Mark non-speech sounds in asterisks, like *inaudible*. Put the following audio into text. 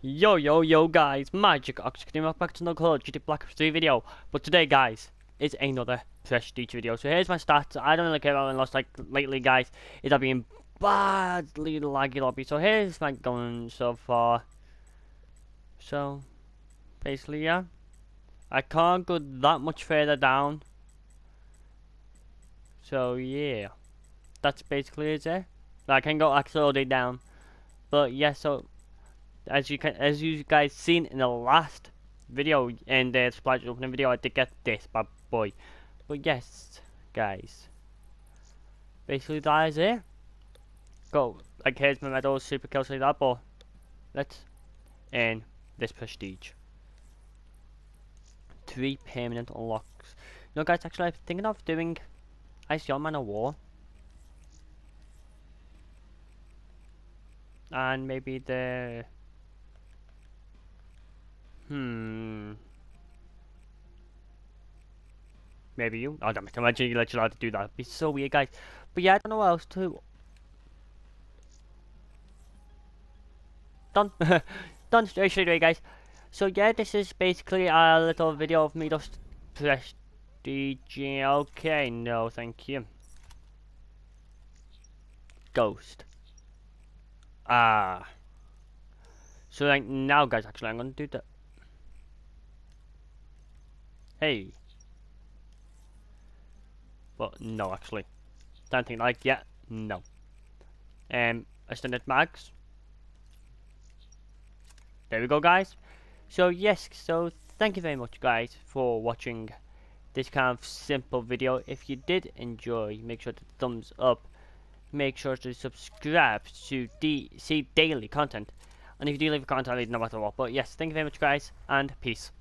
Yo yo yo guys, Magic Ox coming back to another Call of Duty Black Ops 3 video. But today guys, is another prestige video. So here's my stats. I don't really care about my lost like lately guys. It have been badly laggy lobby. So here's my going so far. So basically yeah. I can't go that much further down. So yeah. That's basically it. Eh? I can go actually all the way down. But yeah, so as you can as you guys seen in the last video in the splash opening video I did get this bad boy. But yes guys. Basically that is it. Go like here's my medal super kills like that but let's end this prestige. Three permanent unlocks you know guys actually I'm thinking of doing Ice Man-O-War. And maybe the Hmm. Maybe you. Oh, damn it. Imagine you let you allowed to do that. It'd be so weird, guys. But yeah, I don't know what else to. Done. *laughs* Done straight, straight away, guys. So yeah, this is basically a little video of me just prestiging. Okay, no, thank you. Ghost. Ah. So like now, guys, actually, I'm gonna do that. Hey. Well, no, actually. Don't think like, yeah, no. Um, extended mags. There we go, guys. So, yes, so thank you very much, guys, for watching this kind of simple video. If you did enjoy, make sure to thumbs up. Make sure to subscribe to D see daily content. And if you do leave a comment, I'll leave no matter what. But yes, thank you very much, guys, and peace.